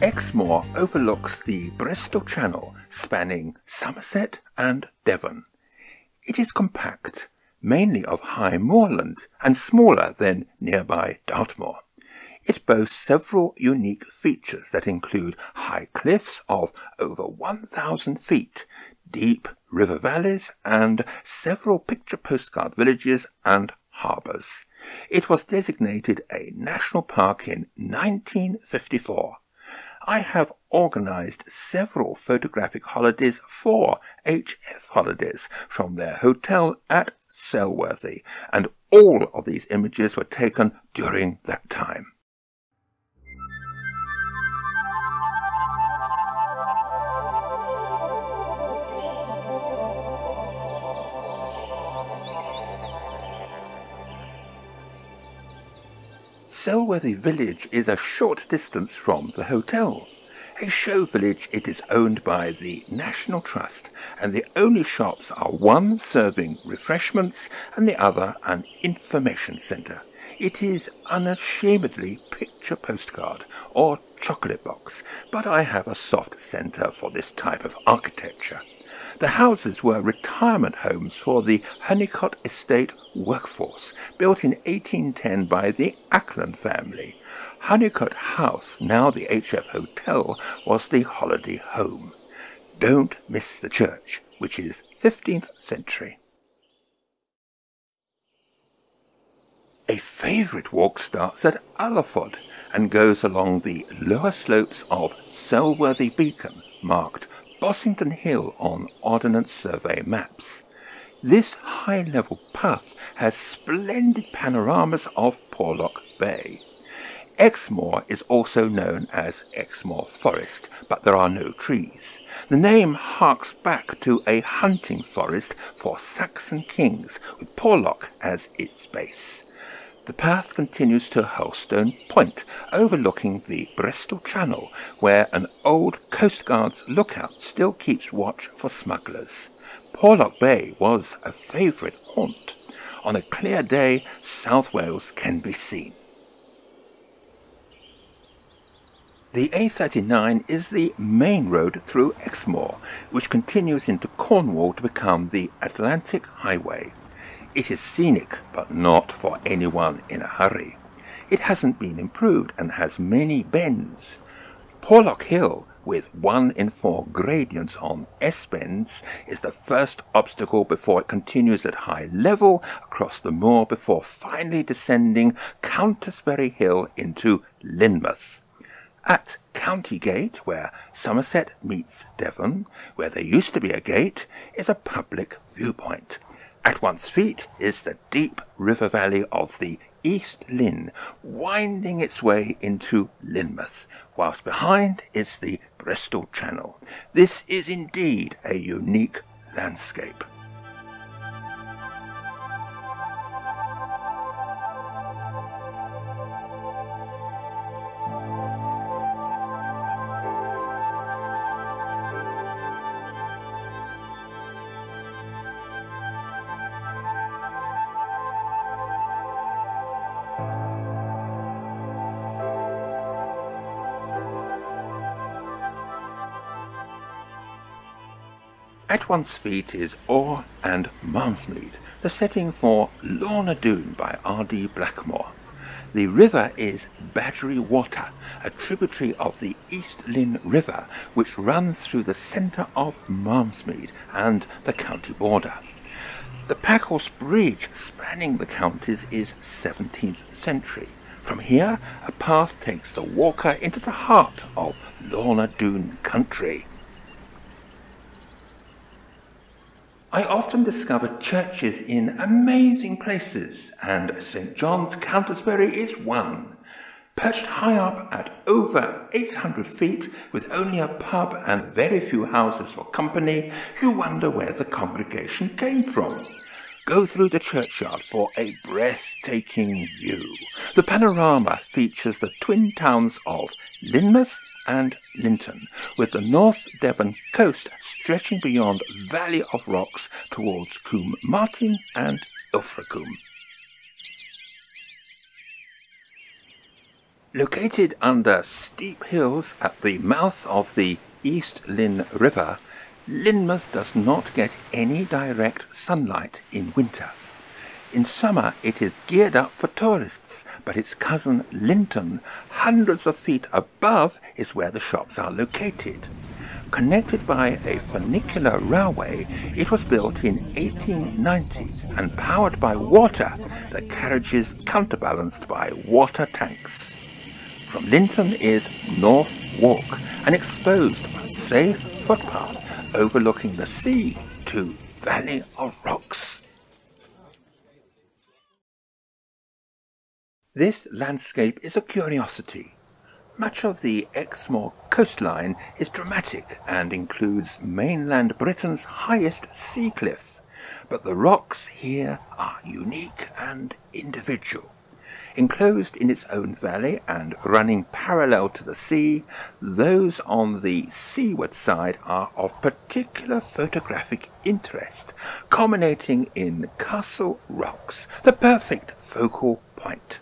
Exmoor overlooks the Bristol Channel spanning Somerset and Devon. It is compact, mainly of high moorland and smaller than nearby Dartmoor. It boasts several unique features that include high cliffs of over 1,000 feet, deep river valleys, and several picture postcard villages and harbours. It was designated a national park in 1954 I have organized several photographic holidays for HF Holidays from their hotel at Selworthy, and all of these images were taken during that time. Selworthy village is a short distance from the hotel. A show village, it is owned by the National Trust, and the only shops are one serving refreshments and the other an information centre. It is unashamedly picture postcard or chocolate box, but I have a soft centre for this type of architecture. The houses were retirement homes for the Holnicote Estate workforce, built in 1810 by the Acland family. Holnicote House, now the HF Hotel, was the holiday home. Don't miss the church, which is 15th century. A favourite walk starts at Allerford and goes along the lower slopes of Selworthy Beacon, marked Bossington Hill on Ordnance Survey maps. This high-level path has splendid panoramas of Porlock Bay. Exmoor is also known as Exmoor Forest, but there are no trees. The name harks back to a hunting forest for Saxon kings, with Porlock as its base. The path continues to Hurlstone Point, overlooking the Bristol Channel, where an old coastguard's lookout still keeps watch for smugglers. Porlock Bay was a favourite haunt. On a clear day, South Wales can be seen. The A39 is the main road through Exmoor, which continues into Cornwall to become the Atlantic Highway. It is scenic, but not for anyone in a hurry. It hasn't been improved and has many bends. Porlock Hill, with one in four gradients on S-bends, is the first obstacle before it continues at high level across the moor before finally descending Countisbury Hill into Lynmouth. At County Gate, where Somerset meets Devon, where there used to be a gate, is a public viewpoint. At one's feet is the deep river valley of the East Lyn, winding its way into Lynmouth, whilst behind is the Bristol Channel. This is indeed a unique landscape. At one's feet is Oare and Malmsmead, the setting for Lorna Doone by R.D. Blackmore. The river is Badgworthy Water, a tributary of the East Lyn River, which runs through the centre of Malmsmead and the county border. The Packhorse Bridge spanning the counties is 17th century. From here, a path takes the walker into the heart of Lorna Doone country. I often discover churches in amazing places, and St. John's Countisbury is one. Perched high up at over 800 feet, with only a pub and very few houses for company, you wonder where the congregation came from. Go through the churchyard for a breathtaking view. The panorama features the twin towns of Lynmouth and Lynton, with the North Devon coast stretching beyond Valley of Rocks towards Combe Martin and Ilfracombe. Located under steep hills at the mouth of the East Lyn River, Lynmouth does not get any direct sunlight in winter. In summer it is geared up for tourists, but its cousin Lynton, hundreds of feet above, is where the shops are located. Connected by a funicular railway, it was built in 1890 and powered by water, the carriages counterbalanced by water tanks. From Lynton is North Walk, an exposed but safe footpath overlooking the sea to Valley of Rocks. This landscape is a curiosity. Much of the Exmoor coastline is dramatic and includes mainland Britain's highest sea cliff, but the rocks here are unique and individual. Enclosed in its own valley and running parallel to the sea, those on the seaward side are of particular photographic interest, culminating in Castle Rocks, the perfect focal point.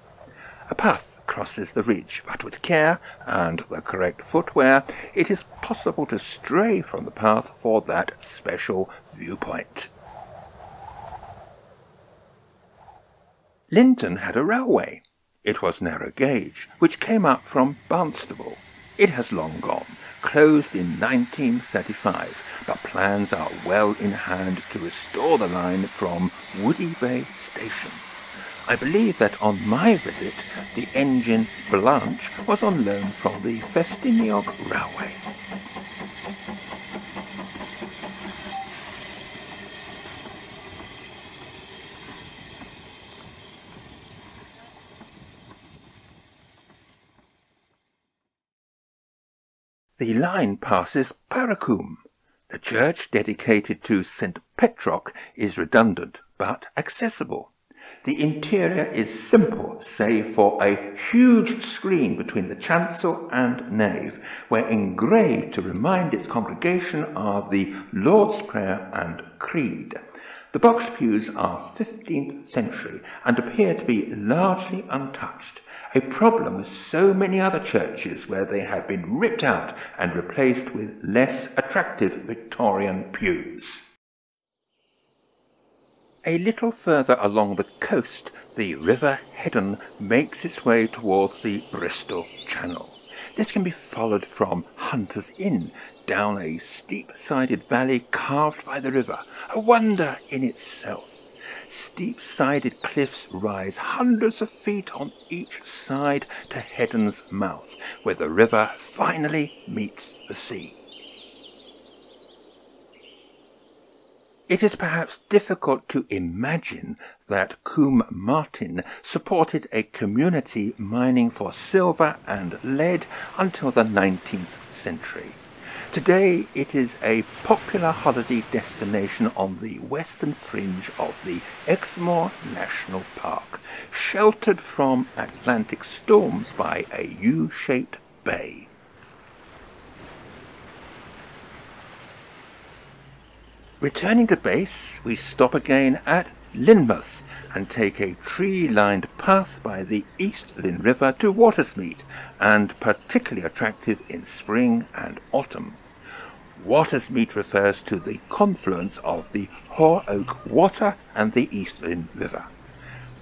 A path crosses the ridge, but with care and the correct footwear, it is possible to stray from the path for that special viewpoint. Lynton had a railway. It was narrow gauge, which came up from Barnstaple. It has long gone, closed in 1935, but plans are well in hand to restore the line from Woody Bay Station. I believe that on my visit, the engine Blanche was on loan from the Ffestiniog Railway. The line passes Parracombe. The church dedicated to St. Petroc is redundant but accessible. The interior is simple, save for a huge screen between the chancel and nave, where engraved to remind its congregation are the Lord's Prayer and Creed. The box pews are 15th century and appear to be largely untouched, a problem with so many other churches where they have been ripped out and replaced with less attractive Victorian pews. A little further along the coast, the River Heddon makes its way towards the Bristol Channel. This can be followed from Hunter's Inn down a steep-sided valley carved by the river, a wonder in itself. Steep-sided cliffs rise hundreds of feet on each side to Heddon's mouth, where the river finally meets the sea. It is perhaps difficult to imagine that Combe Martin supported a community mining for silver and lead until the 19th century. Today it is a popular holiday destination on the western fringe of the Exmoor National Park, sheltered from Atlantic storms by a U-shaped bay. Returning to base, we stop again at Lynmouth and take a tree-lined path by the East Lyn River to Watersmeet, and particularly attractive in spring and autumn. Watersmeet refers to the confluence of the Hoare Oak Water and the East Lynn River.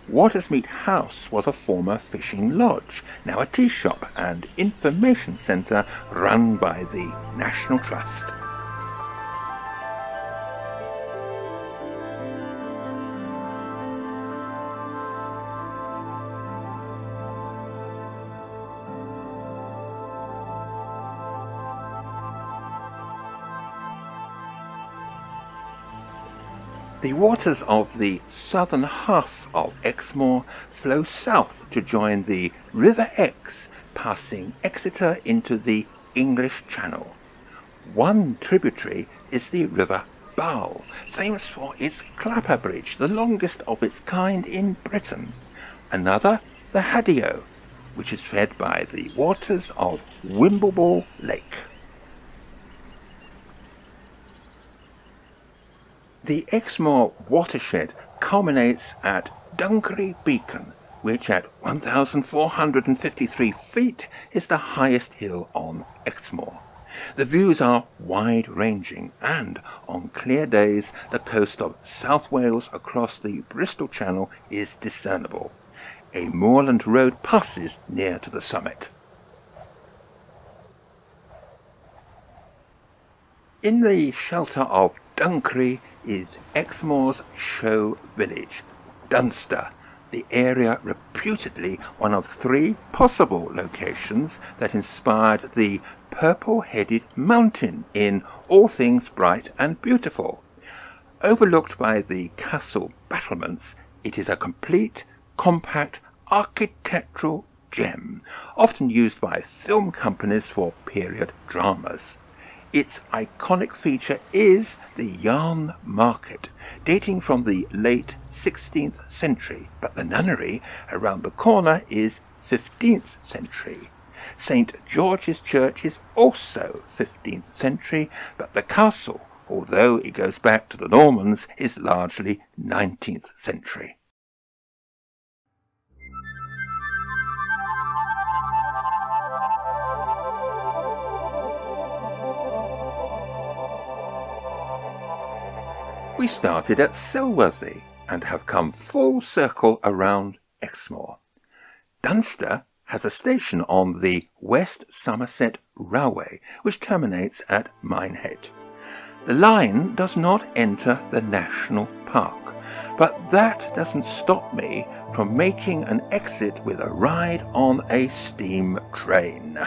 Watersmeet House was a former fishing lodge, now a tea shop and information centre run by the National Trust. The waters of the southern half of Exmoor flow south to join the River Exe, passing Exeter into the English Channel. One tributary is the River Barle, famous for its clapper bridge, the longest of its kind in Britain. Another, the Haddeo, which is fed by the waters of Wimbleball Lake. The Exmoor watershed culminates at Dunkery Beacon, which at 1,453 feet is the highest hill on Exmoor. The views are wide ranging, and on clear days, the coast of South Wales across the Bristol Channel is discernible. A moorland road passes near to the summit. In the shelter of Dunkery is Exmoor's show village, Dunster, the area reputedly one of three possible locations that inspired the purple-headed mountain in All Things Bright and Beautiful. Overlooked by the castle battlements, it is a complete, compact, architectural gem, often used by film companies for period dramas. Its iconic feature is the Yarn Market, dating from the late 16th century, but the nunnery around the corner is 15th century. St George's Church is also 15th century, but the castle, although it goes back to the Normans, is largely 19th century. We started at Selworthy and have come full circle around Exmoor. Dunster has a station on the West Somerset Railway, which terminates at Minehead. The line does not enter the national park, but that doesn't stop me from making an exit with a ride on a steam train.